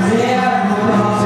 Yeah.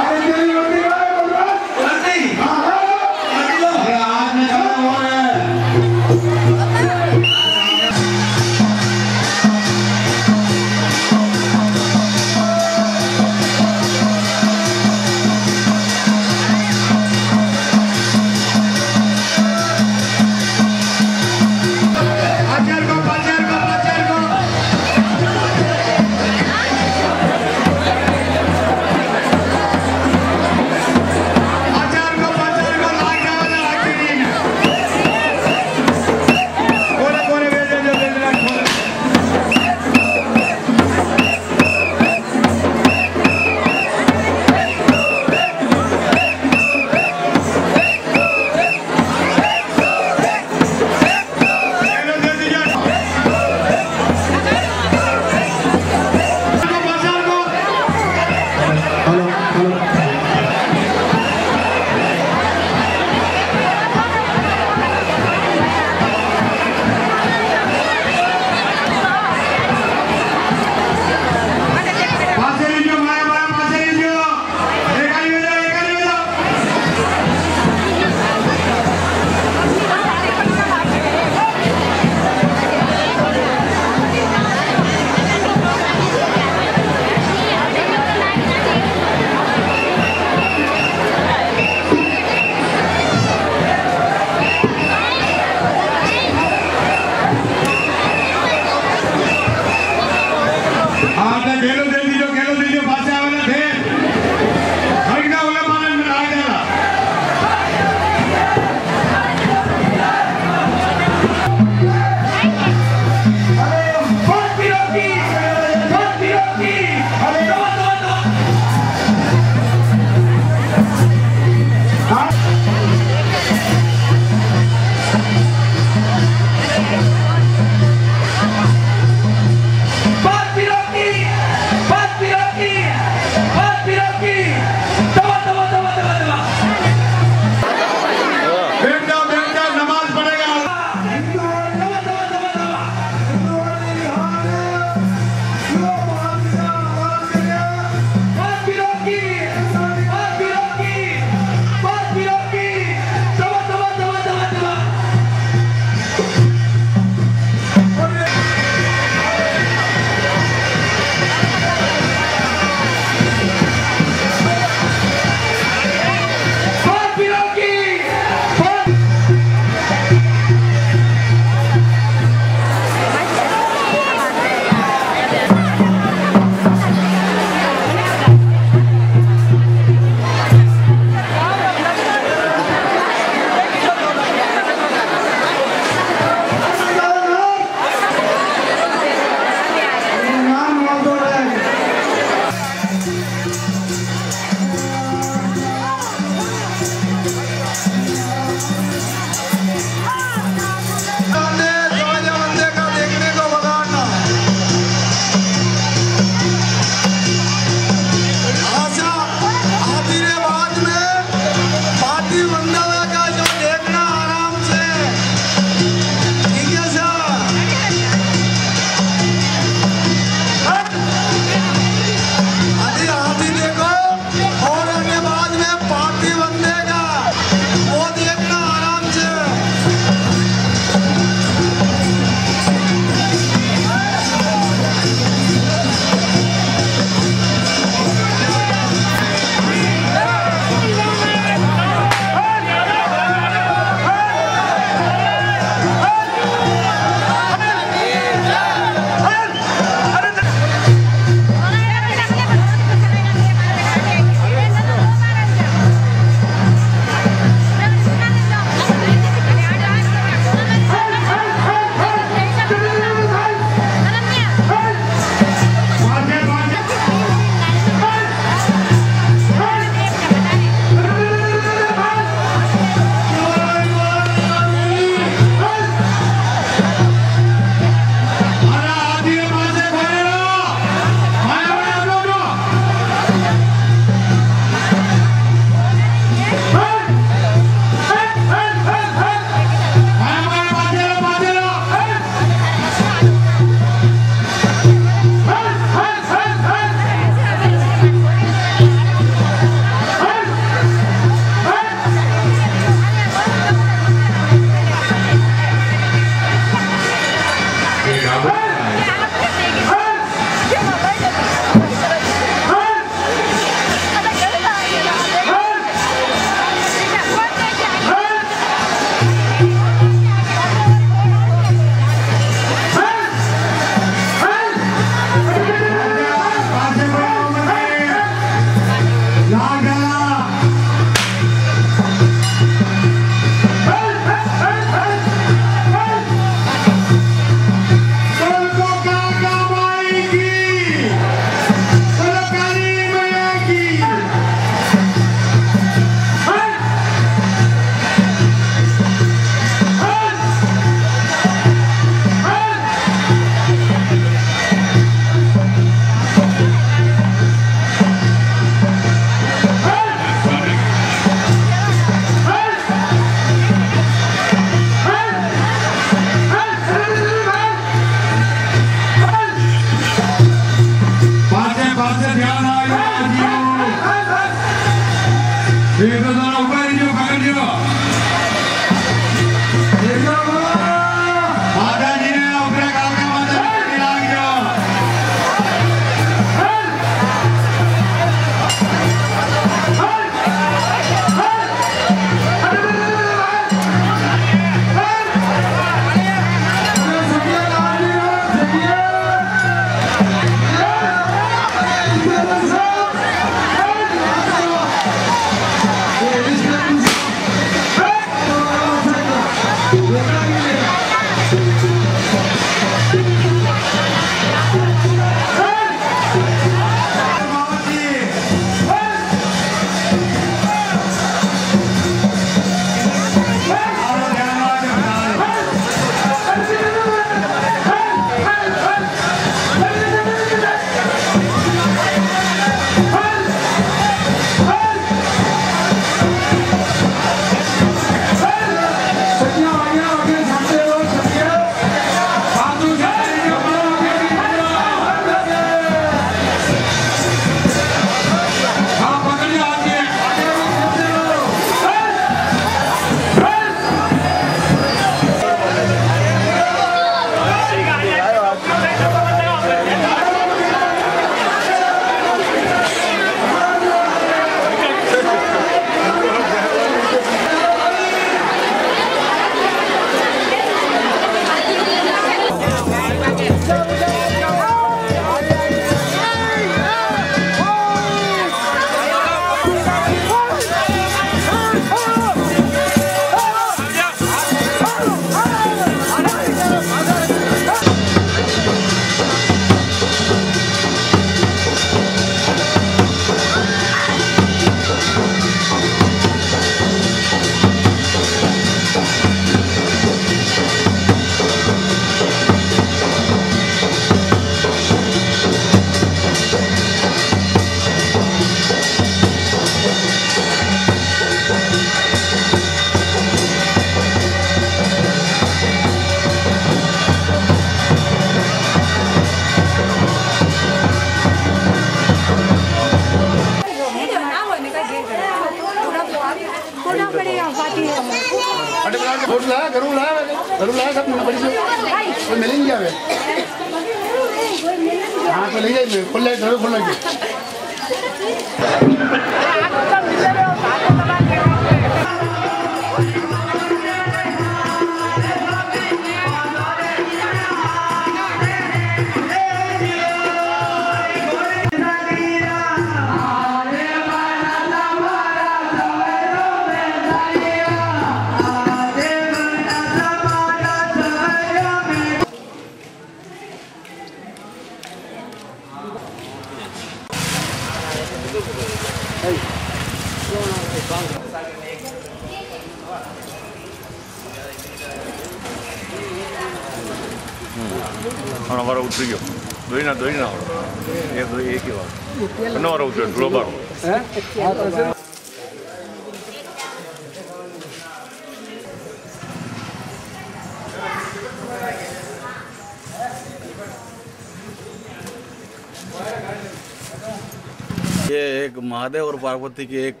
Mahadev और पार्वती की एक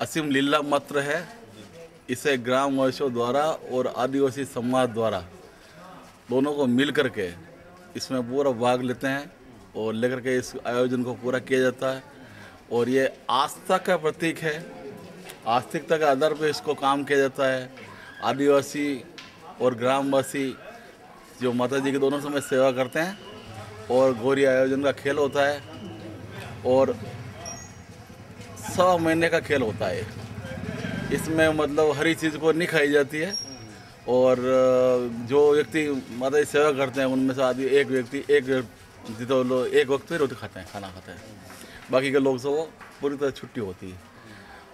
असीम लीला मात्र है। इसे ग्राम वासियों द्वारा और आदिवासी समाज द्वारा दोनों को मिल करके इसमें पूरा भाग लेते हैं और लेकर के इस आयोजन को पूरा किया जाता है। और ये आस्था का प्रतीक है। आस्तिकता के आधार पर इसको काम किया जाता है। आदिवासी और ग्रामवासी जो माता जी के दोनों समय सेवा करते हैं और गौरी आयोजन का खेल होता है। और सवा महीने का खेल होता है। इसमें मतलब हरी चीज़ को नहीं खाई जाती है। और जो व्यक्ति माता जी सेवा करते हैं, उनमें से आदमी एक व्यक्ति, एक जितो लोग, एक वक्त पे रोटी खाते हैं, खाना खाते हैं। बाकी के लोग से वो पूरी तरह छुट्टी होती है।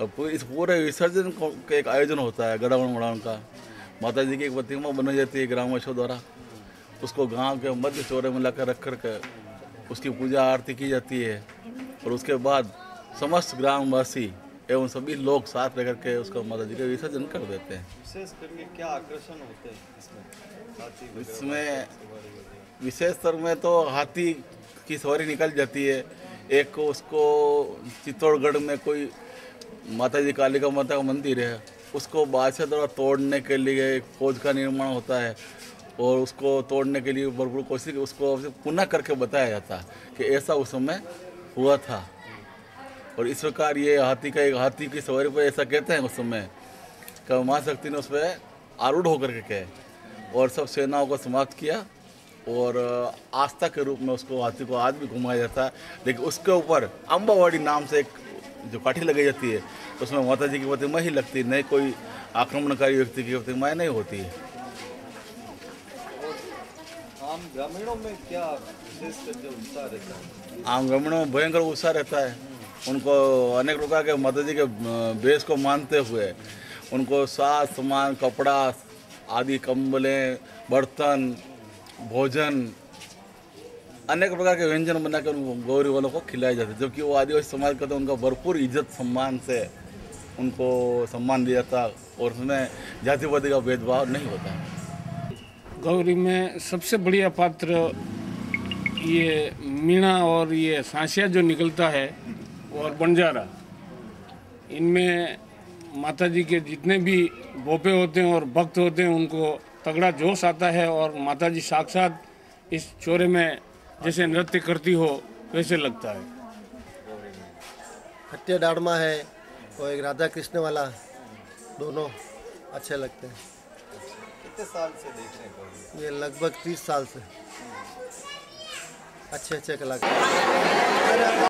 और इस पूरे विसर्जन का एक आयोजन होता है गड़ावण वड़ावण का। माता जी की एक प्रतिमा बनाई जाती है ग्रामवासियों द्वारा। उसको गाँव के मध्य चौरे में लाकर रख कर के उसकी पूजा आरती की जाती है। और उसके बाद समस्त ग्रामवासी एवं सभी लोग साथ रह करके उसका माता जी का विसर्जन कर देते हैं। विशेष करके क्या आकर्षण होते हैं इसमें? विशेष स्तर में तो हाथी की सवारी निकल जाती है। एक को उसको चित्तौड़गढ़ में कोई माता जी कालिका माता का मंदिर है उसको बादशाह द्वारा तोड़ने के लिए एक फौज का निर्माण होता है और उसको तोड़ने के लिए भरपूर कोशिश उसको पुनः करके बताया जाता है कि ऐसा उस समय हुआ था। और इस प्रकार ये हाथी का एक हाथी की सवारी पर ऐसा कहते हैं उस समय कि माँ शक्ति ने उस पर आरूढ़ होकर के कहे और सब सेनाओं को समाप्त किया और आस्था के रूप में उसको हाथी को आज भी घुमाया जाता है। लेकिन उसके ऊपर अम्बावाड़ी नाम से एक जो काठी लगाई जाती है उसमें माता जी की प्रतिमा ही लगती है नहीं कोई आक्रमणकारी व्यक्ति की प्रतिमाएँ नहीं होती है। आम ग्रामीणों में क्या उत्साह रहता है? आम ग्रामीणों में भयंकर उत्साह रहता है। उनको अनेक प्रकार के माता जी के बेस को मानते हुए, उनको साज सामान, कपड़ा, आदि, कंबलें, बर्तन, भोजन, अनेक प्रकार के व्यंजन बनाकर उनको गौरी वालों को खिलाए जाते जबकि वो आदिवासी समाज का तो उनका भरपूर इज़्ज़त, सम्मान से उनको सम्मान दिया जाता और उसमें जातिवादी का भेदभाव नहीं होता। गौरी में सबसे बढ़िया पात्र ये मीणा और ये सांसिया जो निकलता है और बंजारा। इनमें माता जी के जितने भी बोपे होते हैं और भक्त होते हैं उनको तगड़ा जोश आता है और माता जी साक्षात इस चोरे में जैसे नृत्य करती हो वैसे लगता है। हट्टे डाड़मा है और एक राधा कृष्ण वाला दोनों अच्छे लगते हैं। कितने साल से देख रहे हैं ये लगभग तीस साल से। अच्छे अच्छे कलाकार।